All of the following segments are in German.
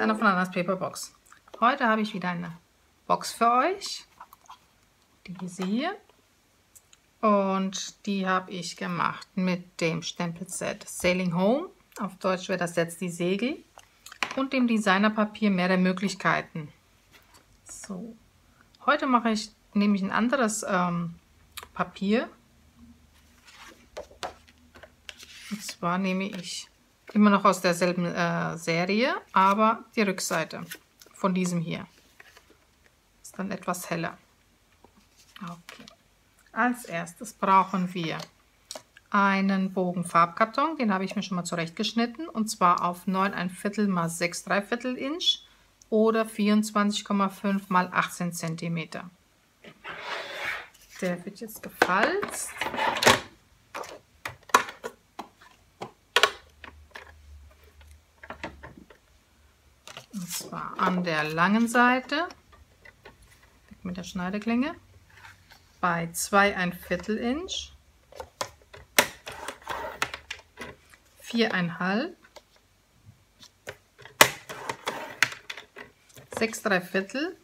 Anna von Annas Paperbox. Heute habe ich wieder eine Box für euch. Diese hier. Und die habe ich gemacht mit dem Stempelset Sailing Home. Auf Deutsch wäre das jetzt die Segel. Und dem Designerpapier mehr der Möglichkeiten. So. Heute mache ich nämlich ein anderes ähm, Papier. Und zwar nehme ich immer noch aus derselben äh, Serie, aber die Rückseite von diesem hier ist dann etwas heller. Okay. Als erstes brauchen wir einen Bogen Farbkarton, den habe ich mir schon mal zurechtgeschnitten und zwar auf 9 ein Viertel mal 6 3 Viertel Inch oder 24,5 mal 18 cm. Der wird jetzt gefalzt. An der langen Seite. Mit der Schneideklinge. Bei 2 ein Viertel Inch, 4,5, 6 3 Viertel,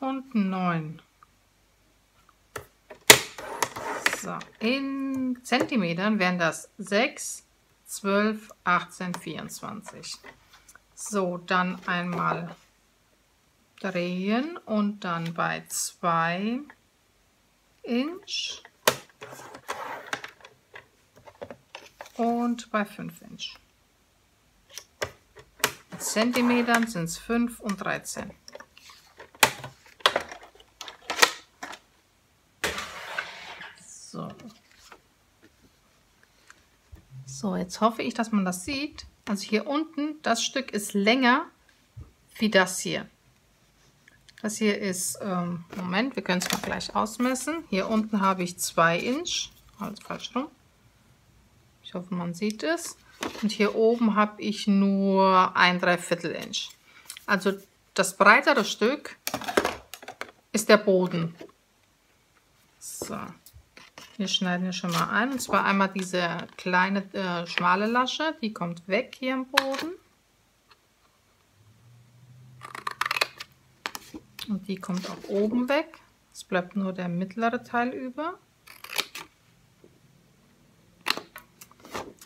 und 9. So, in Zentimetern wären das 6, 12, 18, 24. So, dann einmal drehen und dann bei 2 Inch und bei 5 Inch. In Zentimetern sind es 5 und 13. So. So, jetzt hoffe ich, dass man das sieht. Also hier unten, das Stück ist länger wie das hier. Das hier ist, ähm, Moment, wir können es mal gleich ausmessen. Hier unten habe ich 2 Inch, also falsch rum. Ich hoffe, man sieht es. Und hier oben habe ich nur ein Dreiviertel Inch. Also das breitere Stück ist der Boden. So. Hier schneiden wir schon mal ein. Und zwar einmal diese kleine, äh, schmale Lasche. Die kommt weg hier im Boden. Und die kommt auch oben weg. Es bleibt nur der mittlere Teil über.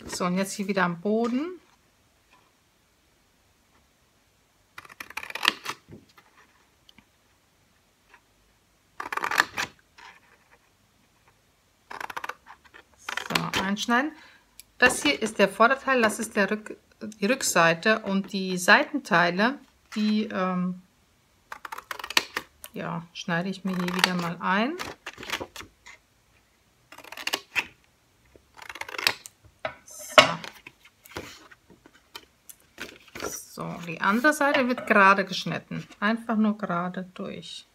So, und jetzt hier wieder am Boden. Einschneiden. Das hier ist der Vorderteil, das ist der Rück, die Rückseite und die Seitenteile, die ähm, ja, schneide ich mir hier wieder mal ein. So. so, die andere Seite wird gerade geschnitten, einfach nur gerade durch.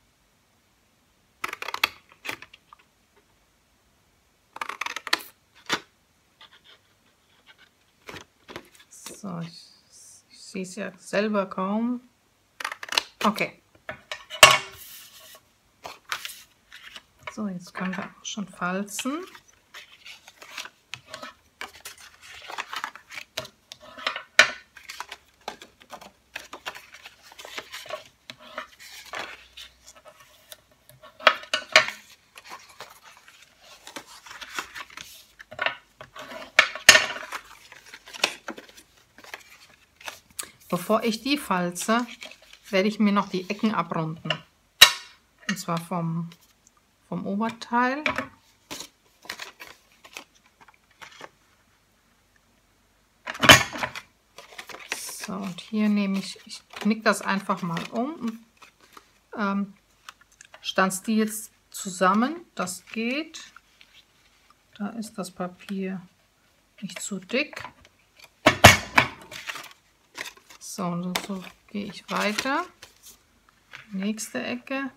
So, ich, ich sehe es ja selber kaum. Okay. So, jetzt können wir auch schon falzen. Bevor ich die falze, werde ich mir noch die Ecken abrunden. Und zwar vom, vom Oberteil. So, und hier nehme ich, ich knicke das einfach mal um. Ähm, stanzt die jetzt zusammen, das geht. Da ist das Papier nicht zu dick. So, und so gehe ich weiter. Nächste Ecke.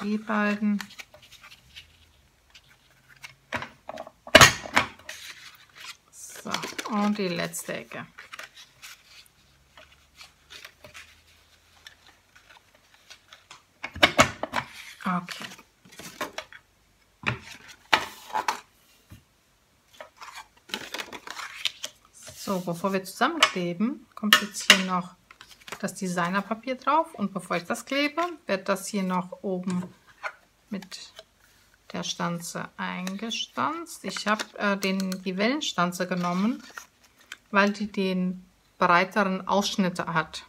Die beiden. So, und die letzte Ecke. Okay. So, bevor wir zusammenkleben, kommt jetzt hier noch das Designerpapier drauf. Und bevor ich das klebe, wird das hier noch oben mit der Stanze eingestanzt. Ich habe äh, die Wellenstanze genommen, weil die den breiteren Ausschnitt hat.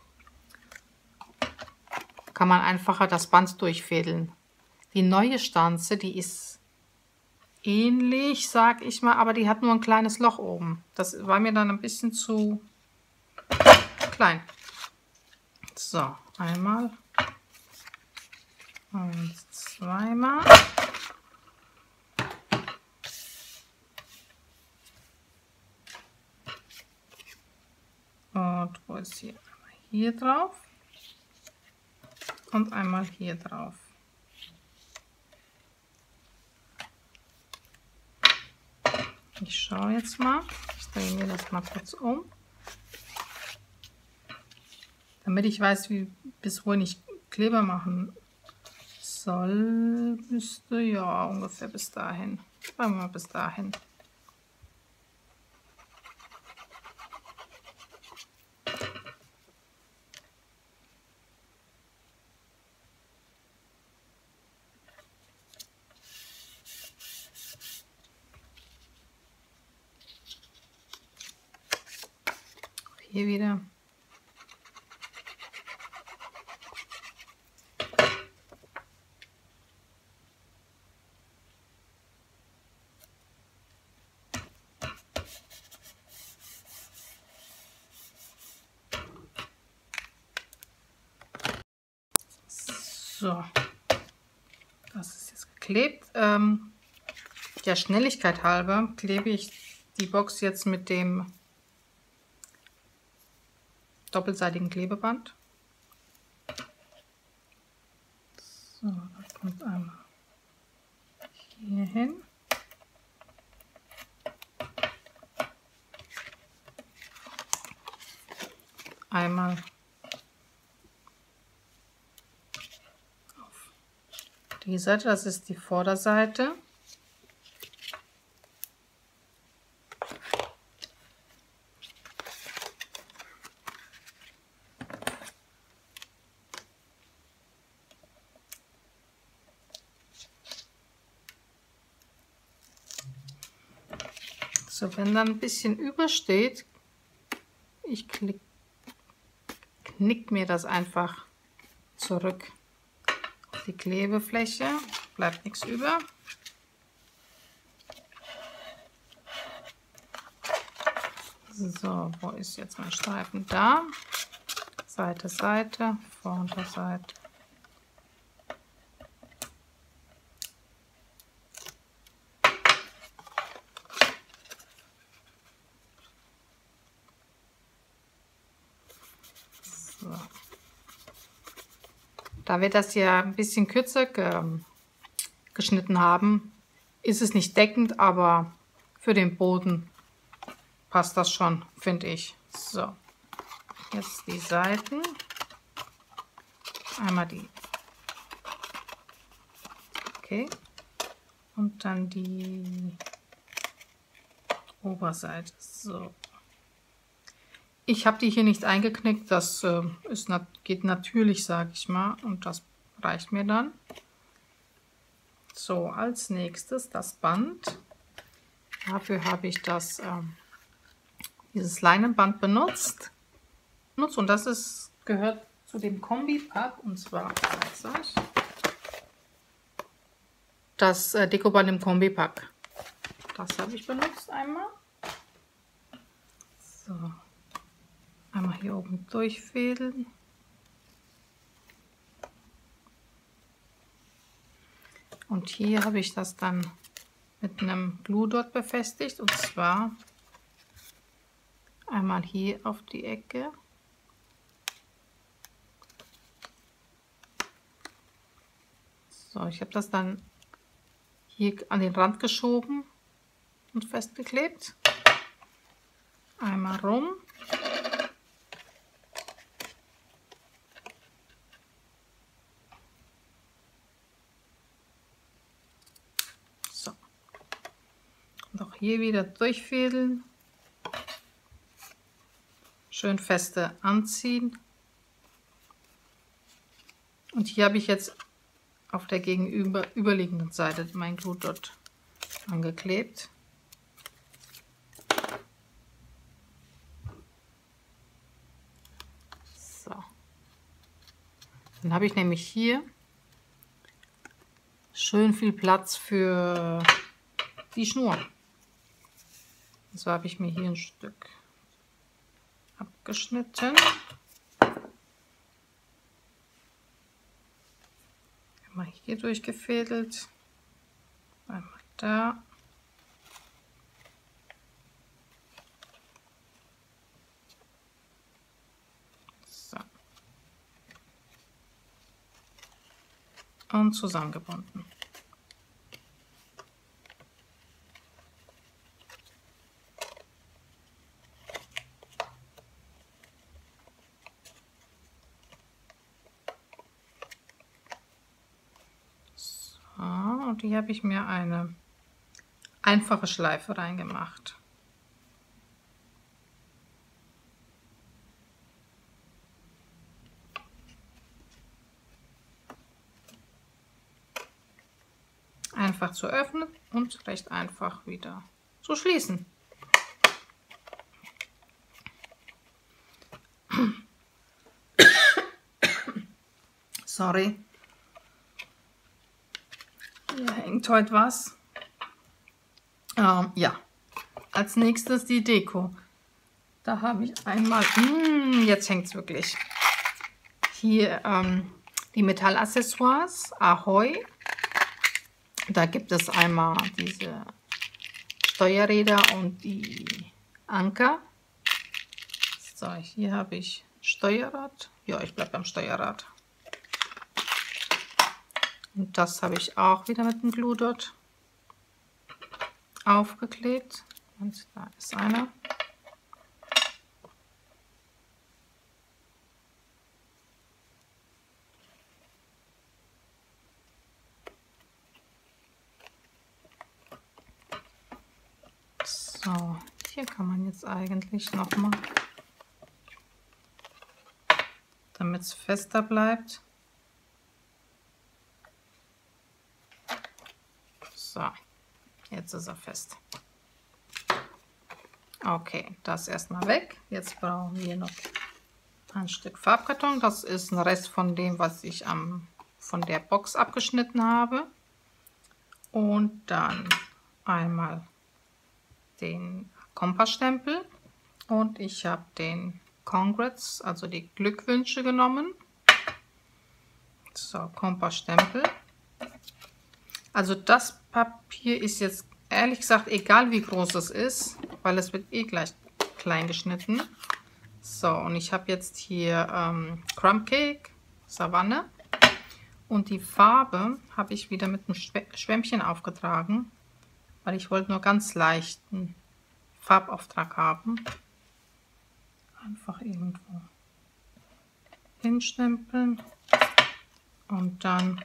Kann man einfacher das Band durchfädeln. Die neue Stanze, die ist ähnlich, sag ich mal, aber die hat nur ein kleines Loch oben. Das war mir dann ein bisschen zu klein. So, einmal und zweimal. Und wo ist hier? Hier drauf und einmal hier drauf. Ich schaue jetzt mal. Ich drehe mir das mal kurz um. Damit ich weiß, wie bis wohin ich Kleber machen soll, müsste ja ungefähr bis dahin. Sagen wir mal bis dahin. Hier wieder. So, das ist jetzt geklebt. Ähm, der Schnelligkeit halber klebe ich die Box jetzt mit dem doppelseitigen Klebeband. So, das kommt einmal hier hin. Einmal die Seite, das ist die Vorderseite. So, wenn dann ein bisschen übersteht, ich klick, knick mir das einfach zurück die Klebefläche, bleibt nichts über. So, wo ist jetzt mein Streifen? Da. Seite, Seite, Vorderseite. Da wir das ja ein bisschen kürzer ge geschnitten haben, ist es nicht deckend, aber für den Boden passt das schon, finde ich. So, jetzt die Seiten. Einmal die. Okay. Und dann die Oberseite. So. Ich habe die hier nicht eingeknickt, das äh, ist nat geht natürlich, sage ich mal, und das reicht mir dann. So, als nächstes das Band. Dafür habe ich das, äh, dieses Leinenband benutzt. Nutz, und das ist, gehört zu dem Kombi-Pack, und zwar, das äh, Dekoband im Kombi-Pack. Das habe ich benutzt einmal. So. Einmal hier oben durchfädeln. Und hier habe ich das dann mit einem Glue dort befestigt und zwar einmal hier auf die Ecke. So, ich habe das dann hier an den Rand geschoben und festgeklebt. Einmal rum. Hier wieder durchfädeln. schön feste anziehen. Und hier habe ich jetzt auf der gegenüberliegenden Seite mein Glue Dot angeklebt. So. Dann habe ich nämlich hier schön viel Platz für die Schnur. So habe ich mir hier ein Stück abgeschnitten. Einmal hier durchgefädelt. Einmal da. Und zusammengebunden. Und hier habe ich mir eine einfache Schleife reingemacht. Einfach zu öffnen und recht einfach wieder zu schließen. Sorry. Hängt heute was. Ähm, ja, als nächstes die Deko. Da habe ich einmal, mh, hm, jetzt hängt es wirklich. Hier ähm, die Metallaccessoires, Ahoi. Da gibt es einmal diese Steuerräder und die Anker. So, hier habe ich Steuerrad. Ja, ich bleibe beim Steuerrad. Und das habe ich auch wieder mit dem Glue Dot aufgeklebt. Und da ist einer. So, hier kann man jetzt eigentlich noch mal, damit es fester bleibt, So, jetzt ist er fest. Okay, das erstmal weg. Jetzt brauchen wir noch ein Stück Farbkarton. Das ist ein Rest von dem, was ich am, von der Box abgeschnitten habe. Und dann einmal den Kompassstempel. Und ich habe den Congrats, also die Glückwünsche genommen. So, Kompassstempel. Also das Papier ist jetzt ehrlich gesagt egal wie groß es ist, weil es wird eh gleich klein geschnitten. So, und ich habe jetzt hier ähm, Crumb Cake, Savanne. Und die Farbe habe ich wieder mit einem Schwämmchen aufgetragen, weil ich wollte nur ganz leichten Farbauftrag haben. Einfach irgendwo hinstempeln und dann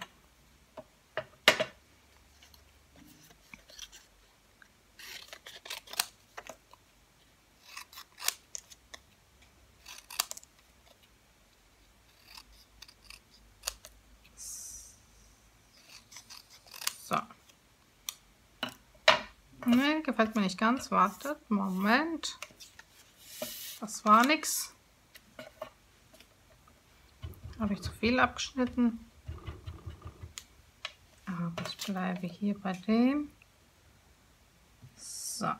Ne, gefällt mir nicht ganz. Wartet, Moment. Das war nichts. Habe ich zu viel abgeschnitten. Aber ich bleibe hier bei dem. So.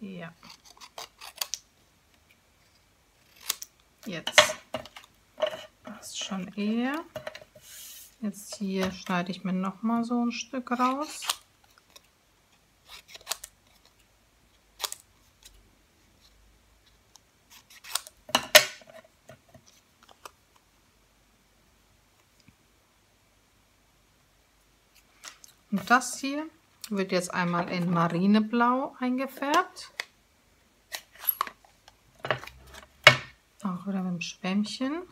Ja. Jetzt schon eher. Jetzt hier schneide ich mir noch mal so ein Stück raus. Und das hier wird jetzt einmal in Marineblau eingefärbt. Auch wieder mit dem Schwämmchen.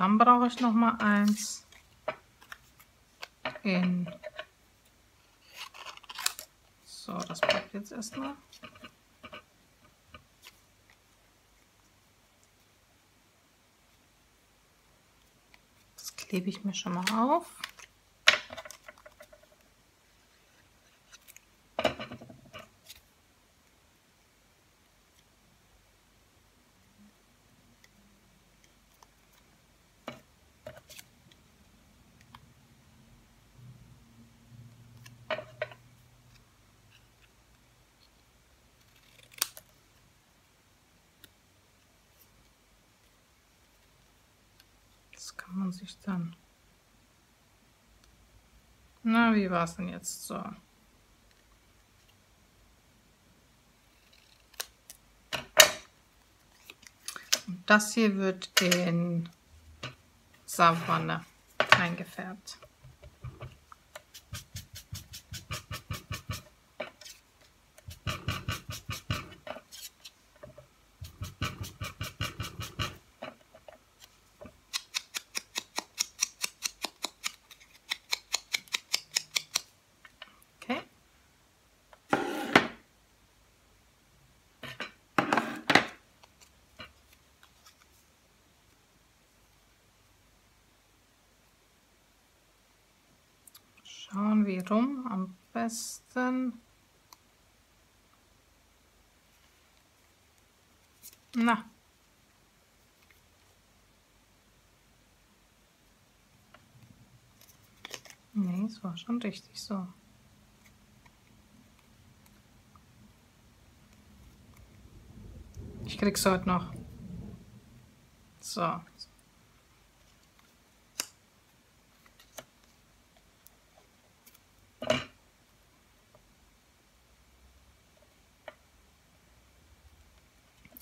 Dann brauche ich noch mal eins in so, das bleibt jetzt erstmal. Das klebe ich mir schon mal auf. kann man sich dann... Na, wie war es denn jetzt so? Das hier wird in Savanne eingefärbt. Wir rum am besten. Na. Nee, es war schon richtig so. Ich krieg's heute noch. So,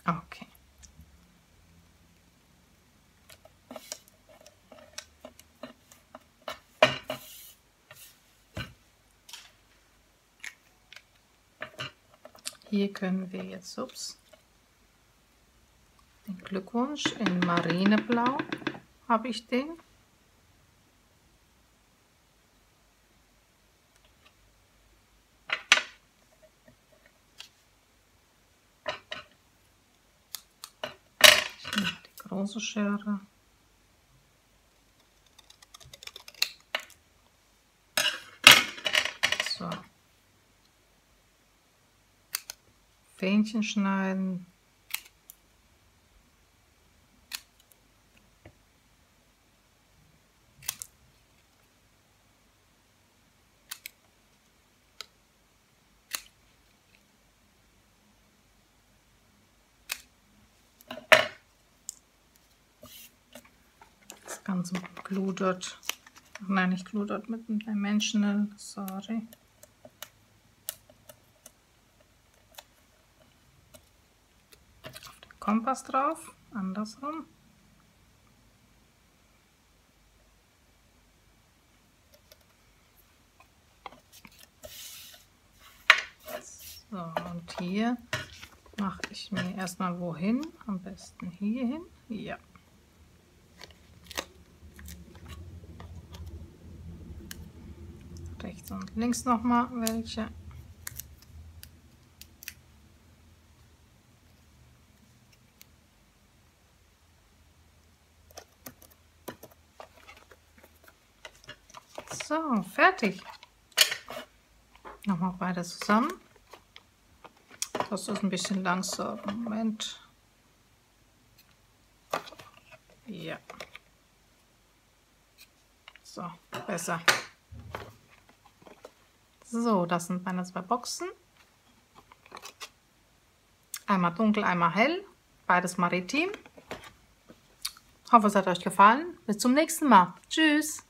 Okay. Hier können wir jetzt, ups, den Glückwunsch in Marineblau habe ich den. Große Schere. So. Fähnchen schneiden. Ganze mit Glue. Nein, nicht Glue mit einem Dimensional. Sorry. Auf den Kompass drauf. Andersrum. So, und hier mache ich mir erstmal wohin. Am besten hier hin. Ja. Und links noch mal welche. So, fertig. Nochmal beide zusammen. Das ist ein bisschen langsam. Moment. Ja. So, besser. So, das sind meine zwei Boxen. Einmal dunkel, einmal hell. Beides maritim. Hoffe, es hat euch gefallen. Bis zum nächsten Mal. Tschüss.